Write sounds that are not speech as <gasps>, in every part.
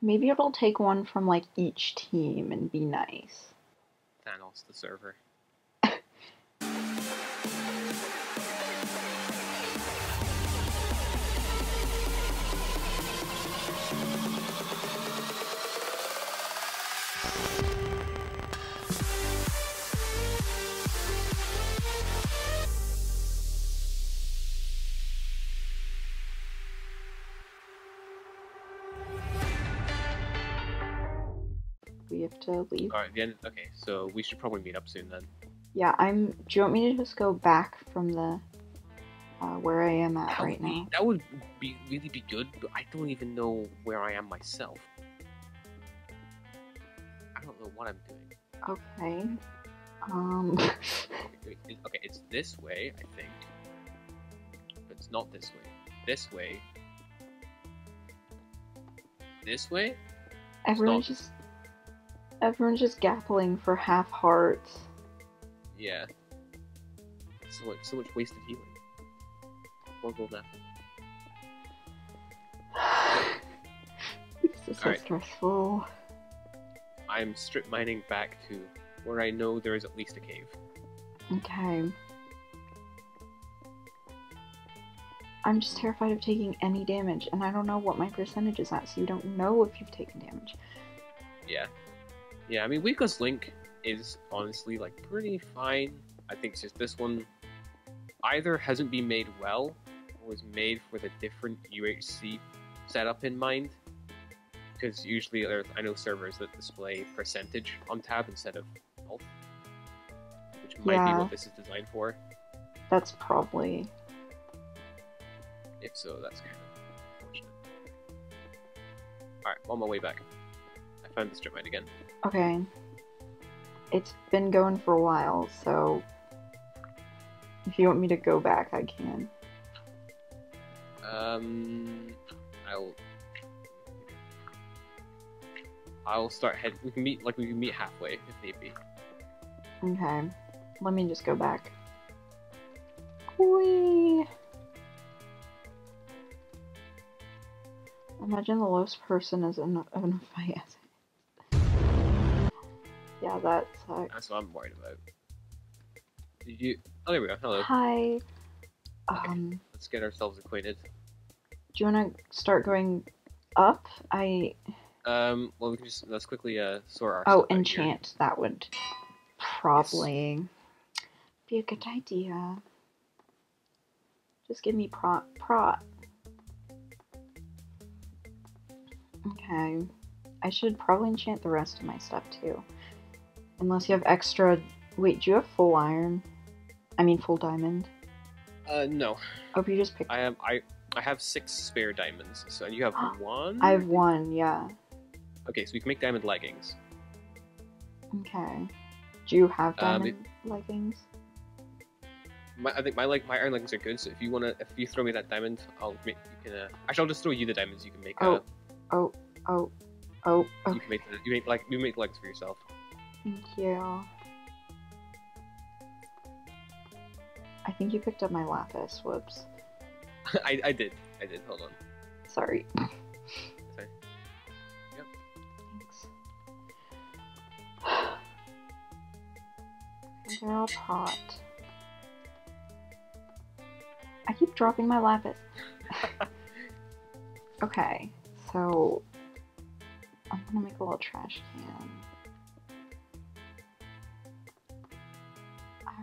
Maybe it'll take one from like each team and be nice. Thanos, the server. We have to leave. Alright, the end. Okay, so we should probably meet up soon then. Yeah, I'm. Do you want me to just go back from the uh, where I am at That right would now? That would be really be good, but I don't even know where I am myself. I don't know what I'm doing. Okay. Um. <laughs> Okay, it's this way, I think. But it's not this way. This way. This way? everyone's not- just. Everyone's just gappling for half hearts. Yeah. So much, so much wasted healing. More gold <sighs> this is so Alright. stressful. I'm strip mining back to where I know there is at least a cave. Okay. I'm just terrified of taking any damage, and I don't know what my percentage is at, so you don't know if you've taken damage. Yeah. Yeah, I mean, Weakest Link is honestly, like, pretty fine. I think it's just this one either hasn't been made well, or was made with a different UHC setup in mind. Because usually there, I know servers that display percentage on tab instead of health. Which might be what this is designed for. That's probably. If so, that's kind of unfortunate. Alright, on my way back. I found the strip mine again. Okay. It's been going for a while, so. If you want me to go back, I can. Um, I'll. I'll start head. We can meet like we can meet halfway if need be. Okay. Let me just go back. Whee! Imagine the lowest person is in a, in a fight. Yeah, that sucks. That's what I'm worried about. Did you? Oh, there we go. Hello. Hi. Um, Let's get ourselves acquainted. do you want to start going up? I Um, well, we can just let's quickly uh sort our. oh enchant. That would probably be a good idea. Just give me prot prot. Okay. I should probably enchant the rest of my stuff too. Unless you have extra. Wait, do you have full iron? I mean, full diamond. Uh, no. Oh, you just picked. I have I I have six spare diamonds. So you have <gasps> one. I have one. Yeah. Okay, so we can make diamond leggings. Okay. Do you have Um, diamond leggings? My, I think my like my iron leggings are good. So if you wanna, if you throw me that diamond, I'll make. You can. Uh, actually, I'll just throw you the diamonds. You can make. Uh, Oh. Oh. Oh. You can make the, you make like you make legs for yourself. Thank you. I think you picked up my lapis. Whoops. <laughs> I, I did. I did. Hold on. Sorry. Sorry. Yep. Thanks. <sighs> They're all pot. I keep dropping my lapis. <laughs> okay, so I'm gonna make a little trash can.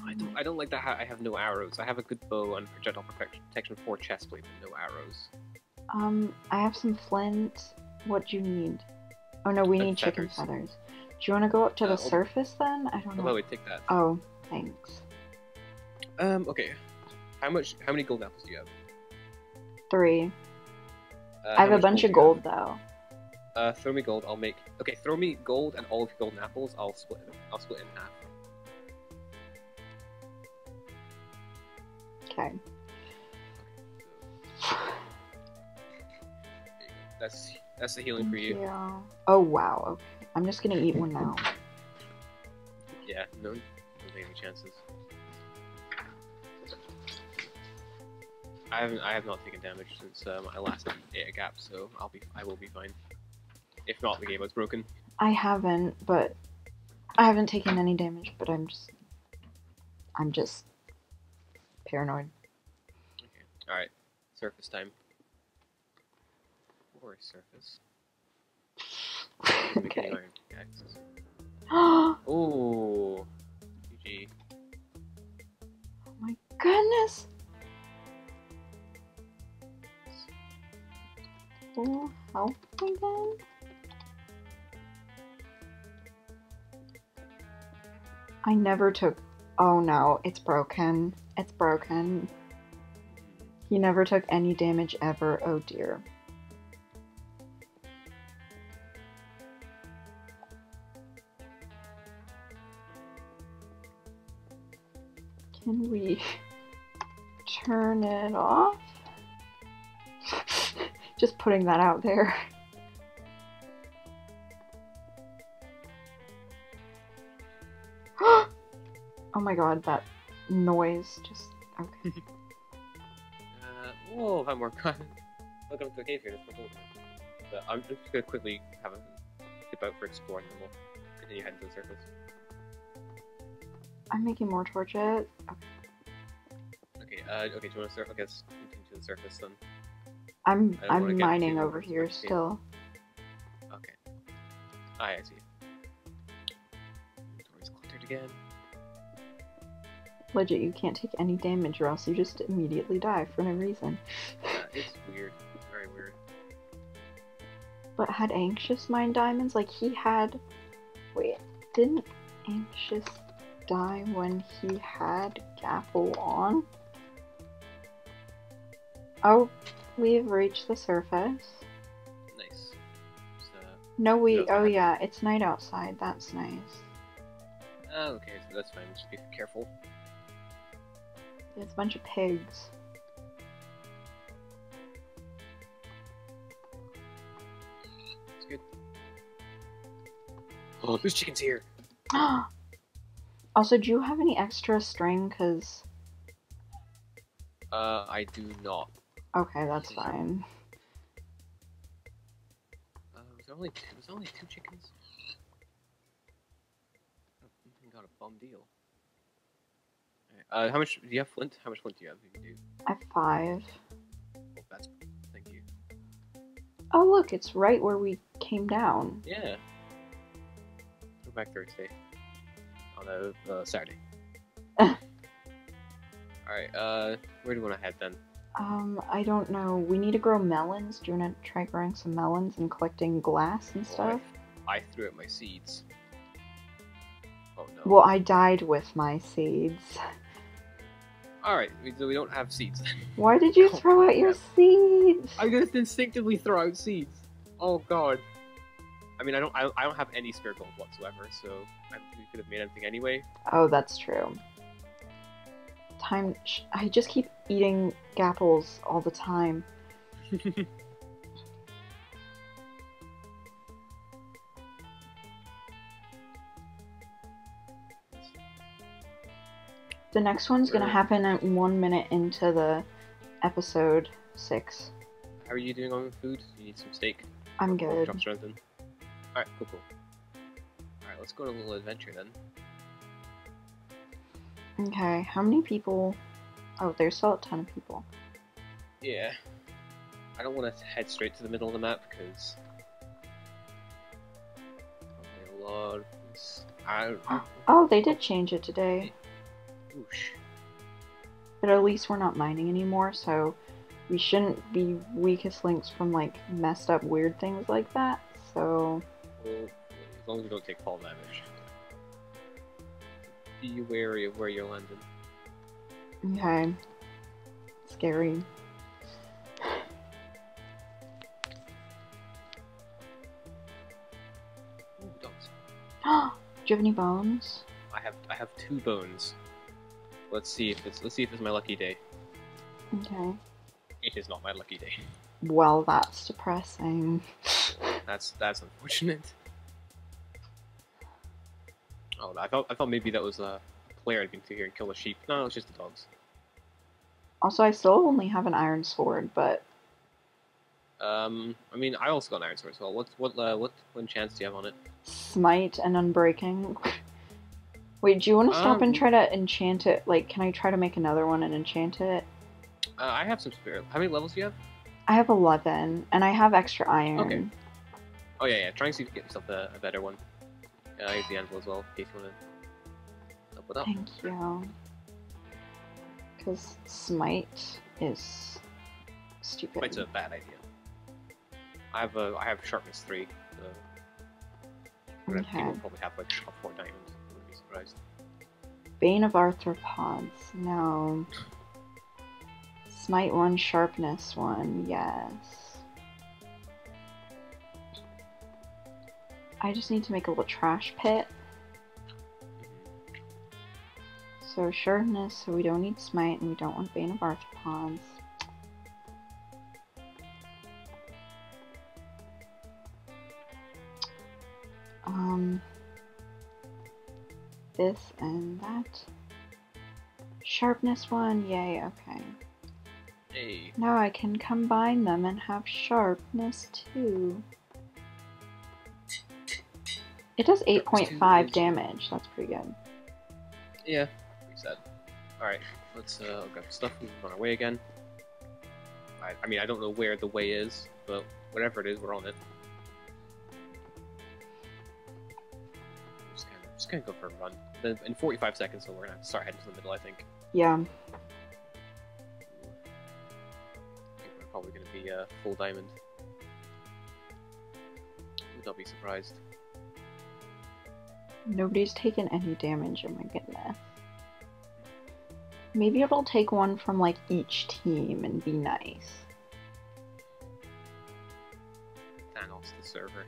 I don't. I don't like that. ha- I have no arrows. I have a good bow and projectile protection, protection for chest plate, but no arrows. Um, I have some flint. What do you need? Oh no, we Uh, need chicken feathers. feathers. Do you want to go up to Uh, the well- surface then? I don't Oh, know. wait, take that. Oh, thanks. Um. Okay. How much? How many gold apples do you have? Three. Uh, I have a bunch do of gold though. Uh, throw me gold. I'll make. Okay, throw me gold and all of your golden apples. I'll split. It. I'll split it in half. Okay. There you go. That's that's the healing for you. you. Oh wow. Okay. I'm just gonna eat one now. <laughs> Yeah. No. Don't any chances. I haven't. I have not taken damage since um, I last ate a gap, so I'll be. I will be fine. If not, the game was broken. I haven't, but I haven't taken any damage, but I'm just I'm just paranoid. Okay. Alright, surface time. Or surface. okay. Iron axes. oh Oh, my goodness. Full health again? I never took. Oh no, it's broken. It's broken. He never took any damage ever. Oh dear. Can we <laughs> turn it off? <laughs> Just putting that out there. <gasps> oh my god, that noise just. Okay. <laughs> Uh, whoa, if I'm Welcome to the cave here. That's pretty cool. But I'm just gonna quickly have a dip out for exploring, and we'll continue heading to the surface. I'm making more torches. Okay, uh, okay, do you want to surf? Okay, let's continue to the surface then. I'm I don't wanna I'm mining over here still. Okay. Ah, I see. Inventory's cluttered again. Legit, you can't take any damage or else you just immediately die for no reason. Yeah, it's weird. Very weird. But had Anxious mine diamonds? Like he had. Wait, didn't Anxious die when he had Gapple on? Oh, we've reached the surface. Nice. So, No, we. I Oh yeah, it's night outside. That's nice. ah, okay, so that's fine. Just be careful. There's a bunch of pigs. It's good. Oh, there's chickens here. <gasps> also, do you have any extra string? Cause Uh, I do not. okay, that's fine. Uh, was there only two, was only two chickens? I got a bum deal. Uh, how much do you have flint? How much flint do you have? You do? I have five. Oh, that's thank you. Oh look, it's right where we came down. Yeah. Go back Thursday. On a uh, Saturday. <laughs> Alright, uh, where do you want to head then? Um, I don't know. We need to grow melons. Do you want to try growing some melons and collecting glass and stuff? I, I threw out my seeds. Oh no. Well, I died with my seeds. Alright, we, so we don't have seeds. <laughs> Why did you Oh, throw out your seeds? I just instinctively throw out seeds. Oh god. I mean, I don't, I, I don't have any spare gold whatsoever, so I don't think we could have made anything anyway. Oh, that's true. Time. Sh- I just keep eating gapples all the time. <laughs> The next one's gonna happen at one minute into the episode six. How are you doing on food? You need some steak? I'm good. Chops or anything? Alright, cool, cool. Alright, let's go on a little adventure then. Okay, how many people? Oh, there's still a ton of people. Yeah. I don't want to head straight to the middle of the map because probably a lot. Of this. I Oh, they did change it today. Oosh. But at least we're not mining anymore, so we shouldn't be weakest links from like messed up weird things like that. So Well, as long as you don't take fall damage. Be wary of where you're landing. okay. Scary. Ooh. <gasps> Do you have any bones? I have I have two bones. Let's see if it's let's see if it's my lucky day. Okay. It is not my lucky day. Well, that's depressing. <laughs> That's that's unfortunate. Oh, I thought I thought maybe that was a player I'd been to here and kill a sheep. No, it's just the dogs. Also, I still only have an iron sword, but Um, I mean, I also got an iron sword as well. What what uh, what what chance do you have on it? Smite and Unbreaking. <laughs> Wait, do you want to stop and Um, try to enchant it? Like, can I try to make another one and enchant it? Uh, I have some spirit. How many levels do you have? I have 11, and I have extra iron. Okay. Oh yeah, yeah. Try and see if you can get yourself a, a better one. Uh, here's the anvil as well, in case you want to help it up. Thank you. Because Smite is stupid. It's a bad idea. I have a I have sharpness three. So I'm gonna Okay. people probably have like four diamonds. Surprised. Bane of Arthropods. No. Smite 1, Sharpness 1. Yes. I just need to make a little trash pit. So Sharpness, so we don't need Smite, and we don't want Bane of Arthropods. This and that. Sharpness one, yay, okay. Hey, Now I can combine them and have sharpness two. It does 8.5 damage, that's pretty good. yeah, we said. All right, let's uh grab stuff. Move on our way again. I, I mean, I don't know where the way is, but whatever it is, we're on it. Just gonna, go for a run. Then in 45 seconds, so we're gonna start heading to the middle. I think. Yeah, we're probably gonna be uh, full diamond. Would not be surprised. nobody's taken any damage, oh my goodness. Maybe it'll take one from like each team and be nice. Thanos, the server.